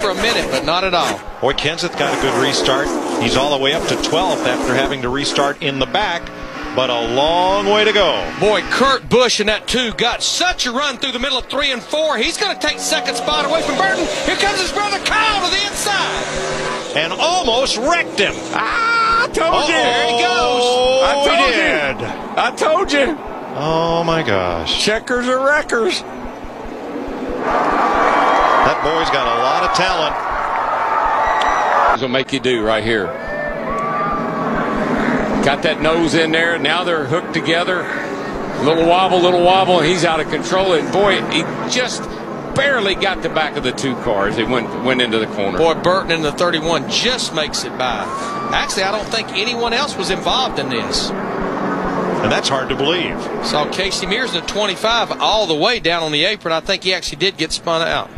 for a minute, but not at all. Boy, Kenseth got a good restart. He's all the way up to 12th after having to restart in the back, but a long way to go. Boy, Kurt Busch in that two got such a run through the middle of three and four. He's going to take second spot away from Burton. Here comes his brother Kyle to the inside. And almost wrecked him. Ah, I told Uh-oh. you. There he goes. I Oh, told he you. did. I told you. Oh my gosh. Checkers are wreckers. That boy's got a lot of talent. This will make you do right here. Got that nose in there. Now they're hooked together. Little wobble, little wobble, and he's out of control. And boy, he just barely got the back of the two cars. He went went into the corner. Boy, Burton in the 31 just makes it by. Actually, I don't think anyone else was involved in this. And that's hard to believe. Saw Casey Mears in the 25 all the way down on the apron. I think he actually did get spun out.